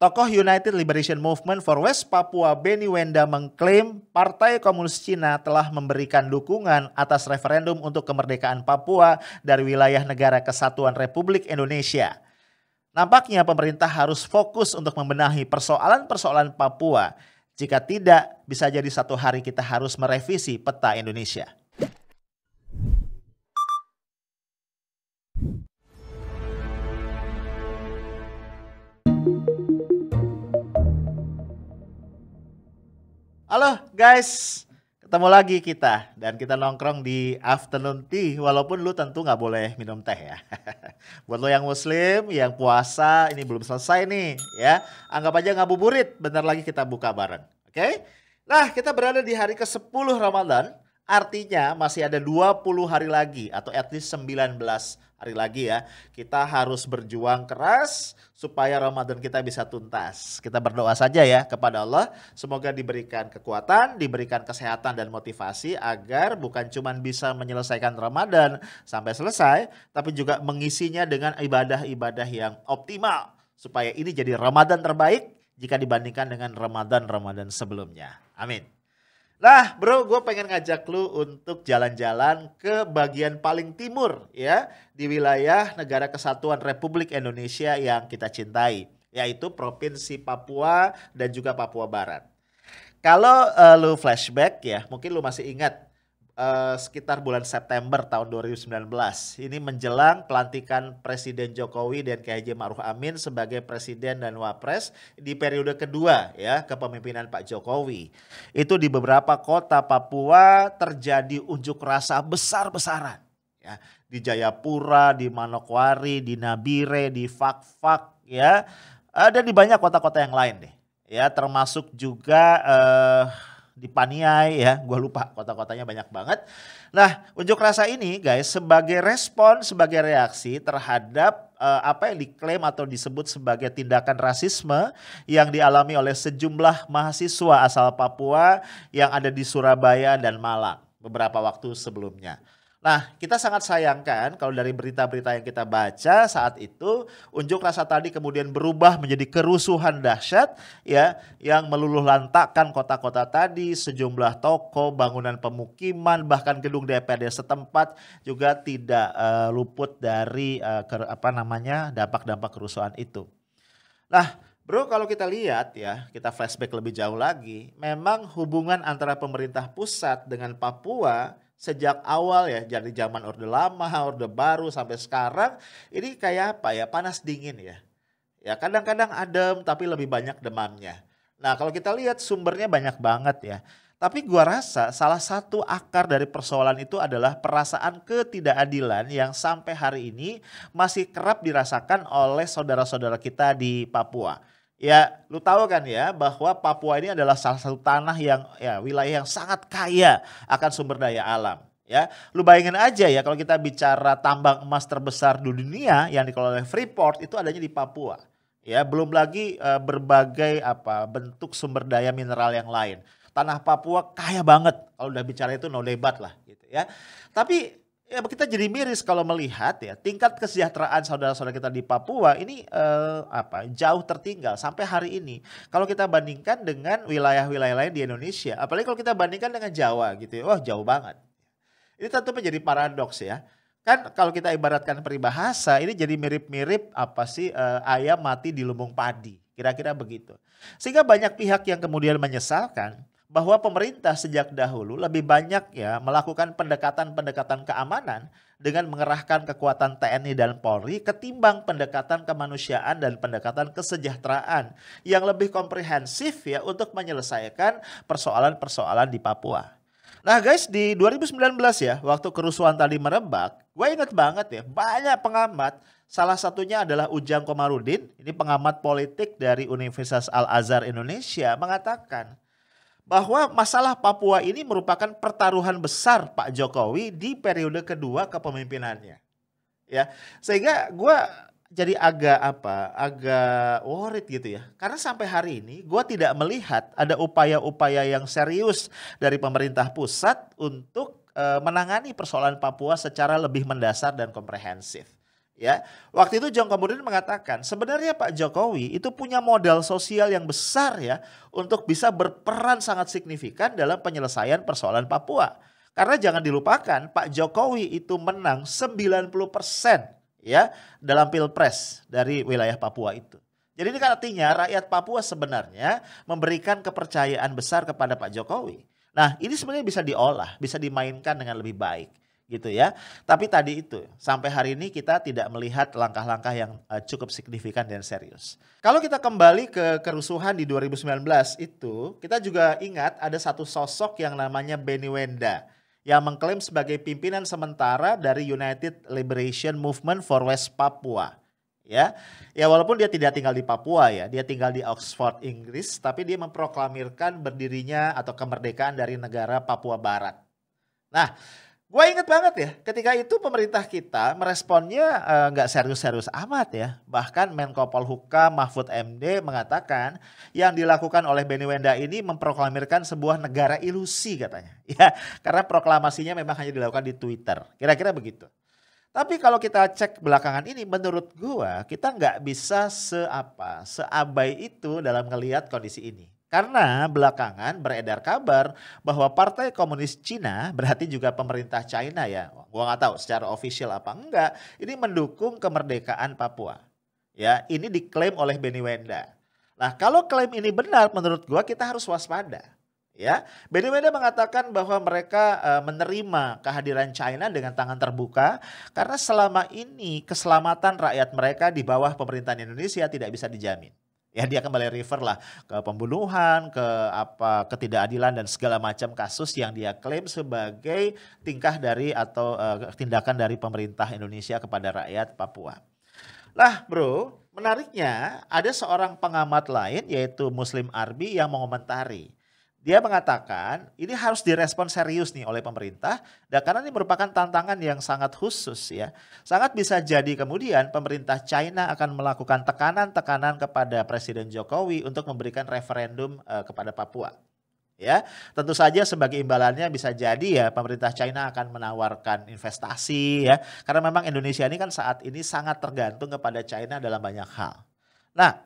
Tokoh United Liberation Movement for West Papua Benny Wenda mengklaim Partai Komunis Cina telah memberikan dukungan atas referendum untuk kemerdekaan Papua dari wilayah negara kesatuan Republik Indonesia. Nampaknya pemerintah harus fokus untuk membenahi persoalan-persoalan Papua. Jika tidak, bisa jadi satu hari kita harus merevisi peta Indonesia. Halo guys, ketemu lagi kita dan kita nongkrong di afternoon tea walaupun lu tentu nggak boleh minum teh ya. Buat lo yang muslim, yang puasa ini belum selesai nih ya, anggap aja ngabuburit, bentar lagi kita buka bareng. Oke? Okay? Nah kita berada di hari ke-10 Ramadan, artinya masih ada 20 hari lagi atau at least 19 hari lagi ya. Kita harus berjuang keras supaya Ramadan kita bisa tuntas. Kita berdoa saja ya kepada Allah, semoga diberikan kekuatan, diberikan kesehatan dan motivasi agar bukan cuma bisa menyelesaikan Ramadan sampai selesai, tapi juga mengisinya dengan ibadah-ibadah yang optimal supaya ini jadi Ramadan terbaik jika dibandingkan dengan Ramadan-Ramadan sebelumnya. Amin. Nah bro gue pengen ngajak lu untuk jalan-jalan ke bagian paling timur ya di wilayah negara kesatuan Republik Indonesia yang kita cintai yaitu Provinsi Papua dan juga Papua Barat. Kalau uh, lu flashback ya mungkin lu masih ingat uh, sekitar bulan September tahun 2019. Ini menjelang pelantikan Presiden Jokowi dan KJ Ma'ruf Amin sebagai Presiden dan Wapres di periode kedua ya kepemimpinan Pak Jokowi. Itu di beberapa kota Papua terjadi unjuk rasa besar-besaran ya di Jayapura, di Manokwari, di Nabire, di Fakfak ya dan di banyak kota-kota yang lain deh ya termasuk juga uh, di Paniai ya, gue lupa kota-kotanya banyak banget. Nah, unjuk rasa ini guys sebagai respon, sebagai reaksi terhadap uh, apa yang diklaim atau disebut sebagai tindakan rasisme yang dialami oleh sejumlah mahasiswa asal Papua yang ada di Surabaya dan Malang beberapa waktu sebelumnya. Nah, kita sangat sayangkan kalau dari berita-berita yang kita baca saat itu unjuk rasa tadi kemudian berubah menjadi kerusuhan dahsyat ya yang meluluh lantakkan kota-kota tadi, sejumlah toko, bangunan pemukiman, bahkan gedung DPRD setempat juga tidak uh, luput dari uh, ke, apa namanya dampak-dampak kerusuhan itu. Nah, Bro, kalau kita lihat ya, kita flashback lebih jauh lagi, memang hubungan antara pemerintah pusat dengan Papua sejak awal ya dari zaman orde lama, orde baru sampai sekarang ini kayak apa ya panas dingin ya. Ya kadang-kadang adem tapi lebih banyak demamnya. Nah kalau kita lihat sumbernya banyak banget ya. Tapi gua rasa salah satu akar dari persoalan itu adalah perasaan ketidakadilan yang sampai hari ini masih kerap dirasakan oleh saudara-saudara kita di Papua. Ya, lu tahu kan ya bahwa Papua ini adalah salah satu tanah yang ya wilayah yang sangat kaya akan sumber daya alam. Ya, lu bayangin aja ya kalau kita bicara tambang emas terbesar di dunia yang dikelola oleh Freeport itu adanya di Papua. Ya, belum lagi uh, berbagai apa bentuk sumber daya mineral yang lain. Tanah Papua kaya banget kalau udah bicara itu no debat lah gitu ya. Tapi ya kita jadi miris kalau melihat ya tingkat kesejahteraan saudara-saudara kita di Papua ini eh, apa jauh tertinggal sampai hari ini. Kalau kita bandingkan dengan wilayah-wilayah lain di Indonesia apalagi kalau kita bandingkan dengan Jawa gitu ya wah jauh banget. Ini tentu menjadi paradoks ya. Kan kalau kita ibaratkan peribahasa ini jadi mirip-mirip apa sih eh, ayam mati di lumbung padi. Kira-kira begitu. Sehingga banyak pihak yang kemudian menyesalkan bahwa pemerintah sejak dahulu lebih banyak ya melakukan pendekatan-pendekatan keamanan dengan mengerahkan kekuatan TNI dan Polri ketimbang pendekatan kemanusiaan dan pendekatan kesejahteraan yang lebih komprehensif ya untuk menyelesaikan persoalan-persoalan di Papua. Nah guys di 2019 ya waktu kerusuhan tadi merebak, gue inget banget ya banyak pengamat Salah satunya adalah Ujang Komarudin, ini pengamat politik dari Universitas Al-Azhar Indonesia mengatakan bahwa masalah Papua ini merupakan pertaruhan besar Pak Jokowi di periode kedua kepemimpinannya. Ya, sehingga gue jadi agak apa, agak worried gitu ya. Karena sampai hari ini gue tidak melihat ada upaya-upaya yang serius dari pemerintah pusat untuk e, menangani persoalan Papua secara lebih mendasar dan komprehensif. Ya, waktu itu John kemudian mengatakan sebenarnya Pak Jokowi itu punya modal sosial yang besar ya untuk bisa berperan sangat signifikan dalam penyelesaian persoalan Papua. Karena jangan dilupakan Pak Jokowi itu menang 90% ya dalam pilpres dari wilayah Papua itu. Jadi ini kan artinya rakyat Papua sebenarnya memberikan kepercayaan besar kepada Pak Jokowi. Nah ini sebenarnya bisa diolah, bisa dimainkan dengan lebih baik gitu ya. Tapi tadi itu sampai hari ini kita tidak melihat langkah-langkah yang uh, cukup signifikan dan serius. Kalau kita kembali ke kerusuhan di 2019 itu, kita juga ingat ada satu sosok yang namanya Benny Wenda yang mengklaim sebagai pimpinan sementara dari United Liberation Movement for West Papua. Ya, ya walaupun dia tidak tinggal di Papua ya, dia tinggal di Oxford, Inggris, tapi dia memproklamirkan berdirinya atau kemerdekaan dari negara Papua Barat. Nah, Gue inget banget ya, ketika itu pemerintah kita meresponnya eh, nggak uh, serius-serius amat ya. Bahkan Menko Polhukam Mahfud MD mengatakan yang dilakukan oleh Benny Wenda ini memproklamirkan sebuah negara ilusi katanya. Ya, karena proklamasinya memang hanya dilakukan di Twitter. Kira-kira begitu. Tapi kalau kita cek belakangan ini, menurut gue kita nggak bisa seapa, seabai itu dalam melihat kondisi ini. Karena belakangan beredar kabar bahwa Partai Komunis Cina berarti juga pemerintah China ya, gua nggak tahu secara official apa enggak, ini mendukung kemerdekaan Papua. Ya, ini diklaim oleh Benny Wenda. Nah, kalau klaim ini benar menurut gua kita harus waspada. Ya, Benny Wenda mengatakan bahwa mereka uh, menerima kehadiran China dengan tangan terbuka karena selama ini keselamatan rakyat mereka di bawah pemerintahan Indonesia tidak bisa dijamin ya dia kembali refer lah ke pembunuhan, ke apa ketidakadilan dan segala macam kasus yang dia klaim sebagai tingkah dari atau uh, tindakan dari pemerintah Indonesia kepada rakyat Papua. Lah, Bro, menariknya ada seorang pengamat lain yaitu Muslim Arbi yang mengomentari dia mengatakan ini harus direspon serius nih oleh pemerintah dan karena ini merupakan tantangan yang sangat khusus ya. Sangat bisa jadi kemudian pemerintah China akan melakukan tekanan-tekanan kepada Presiden Jokowi untuk memberikan referendum uh, kepada Papua. Ya, tentu saja sebagai imbalannya bisa jadi ya pemerintah China akan menawarkan investasi ya. Karena memang Indonesia ini kan saat ini sangat tergantung kepada China dalam banyak hal. Nah,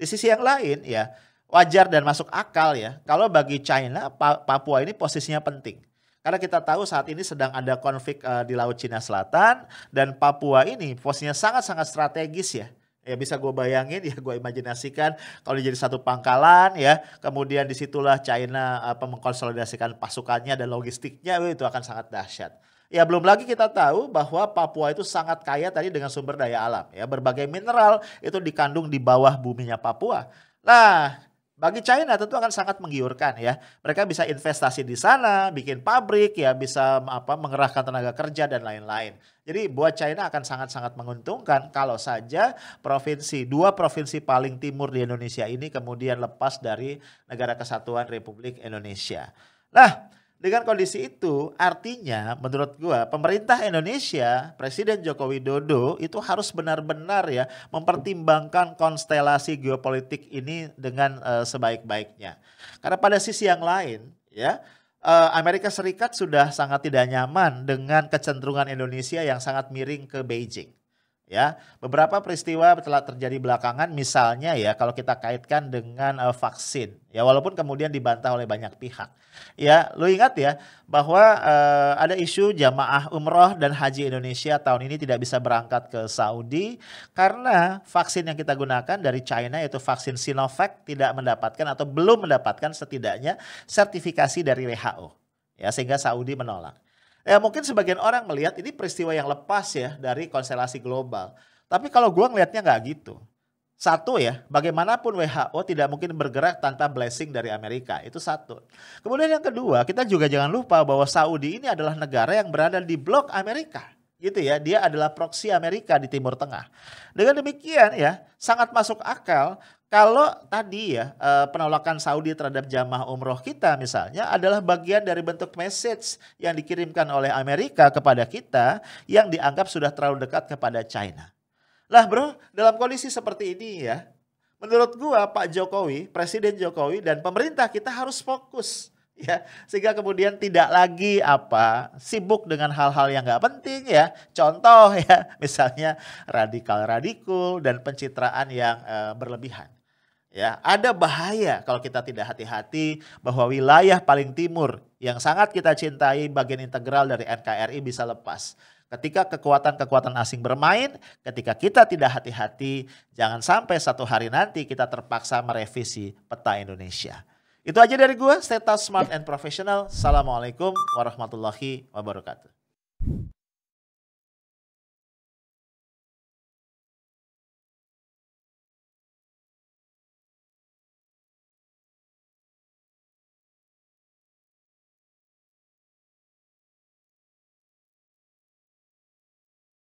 di sisi yang lain ya, wajar dan masuk akal ya. Kalau bagi China, Papua ini posisinya penting. Karena kita tahu saat ini sedang ada konflik uh, di Laut Cina Selatan dan Papua ini posisinya sangat-sangat strategis ya. Ya bisa gue bayangin ya gue imajinasikan kalau jadi satu pangkalan ya kemudian di situlah China apa mengkonsolidasikan pasukannya dan logistiknya itu akan sangat dahsyat. Ya belum lagi kita tahu bahwa Papua itu sangat kaya tadi dengan sumber daya alam ya berbagai mineral itu dikandung di bawah buminya Papua. Nah bagi China tentu akan sangat menggiurkan ya. Mereka bisa investasi di sana, bikin pabrik ya, bisa apa mengerahkan tenaga kerja dan lain-lain. Jadi buat China akan sangat-sangat menguntungkan kalau saja provinsi dua provinsi paling timur di Indonesia ini kemudian lepas dari negara kesatuan Republik Indonesia. Nah, dengan kondisi itu, artinya menurut gua pemerintah Indonesia, Presiden Joko Widodo itu harus benar-benar ya mempertimbangkan konstelasi geopolitik ini dengan uh, sebaik-baiknya. Karena pada sisi yang lain, ya uh, Amerika Serikat sudah sangat tidak nyaman dengan kecenderungan Indonesia yang sangat miring ke Beijing ya beberapa peristiwa telah terjadi belakangan misalnya ya kalau kita kaitkan dengan uh, vaksin. Ya walaupun kemudian dibantah oleh banyak pihak. Ya lu ingat ya bahwa uh, ada isu jamaah umroh dan haji Indonesia tahun ini tidak bisa berangkat ke Saudi karena vaksin yang kita gunakan dari China yaitu vaksin Sinovac tidak mendapatkan atau belum mendapatkan setidaknya sertifikasi dari WHO ya sehingga Saudi menolak Ya mungkin sebagian orang melihat ini peristiwa yang lepas ya dari konstelasi global. Tapi kalau gue ngelihatnya nggak gitu. Satu ya, bagaimanapun WHO tidak mungkin bergerak tanpa blessing dari Amerika. Itu satu. Kemudian yang kedua, kita juga jangan lupa bahwa Saudi ini adalah negara yang berada di blok Amerika gitu ya. Dia adalah proksi Amerika di Timur Tengah. Dengan demikian ya, sangat masuk akal kalau tadi ya eh, penolakan Saudi terhadap jamaah umroh kita misalnya adalah bagian dari bentuk message yang dikirimkan oleh Amerika kepada kita yang dianggap sudah terlalu dekat kepada China. Lah bro, dalam kondisi seperti ini ya, menurut gua Pak Jokowi, Presiden Jokowi dan pemerintah kita harus fokus ya sehingga kemudian tidak lagi apa sibuk dengan hal-hal yang nggak penting ya contoh ya misalnya radikal radikul dan pencitraan yang uh, berlebihan Ya, ada bahaya kalau kita tidak hati-hati bahwa wilayah paling timur yang sangat kita cintai bagian integral dari NKRI bisa lepas. Ketika kekuatan-kekuatan asing bermain, ketika kita tidak hati-hati, jangan sampai satu hari nanti kita terpaksa merevisi peta Indonesia. Itu aja dari gue, stay smart and professional. Assalamualaikum warahmatullahi wabarakatuh.